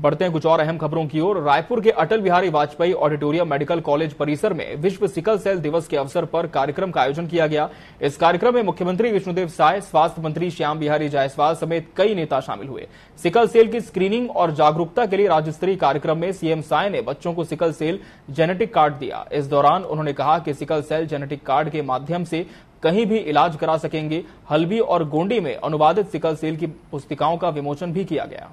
बढ़ते हैं कुछ और अहम खबरों की ओर। रायपुर के Atal Bihari Vajpayee auditorium medical college परिसर में विश्व सिकल सेल दिवस के अवसर पर कार्यक्रम का आयोजन किया गया। इस कार्यक्रम में मुख्यमंत्री विष्णुदेव साय, स्वास्थ्य मंत्री श्याम बिहारी जायसवाल समेत कई नेता शामिल हुए। सिकल सेल की स्क्रीनिंग और जागरूकता के लिए राज्य स्तरीय कार्यक्रम में सीएम साय ने बच्चों को सिकल सेल जेनेटिक कार्ड दिया। इस दौरान उन्होंने कहा कि सिकल सेल जेनेटिक कार्ड के माध्यम से कहीं भी इलाज करा सकेंगे। हल्बी और गोंडी में अनुवादित सिकल सेल की पुस्तिकाओं का विमोचन भी किया गया।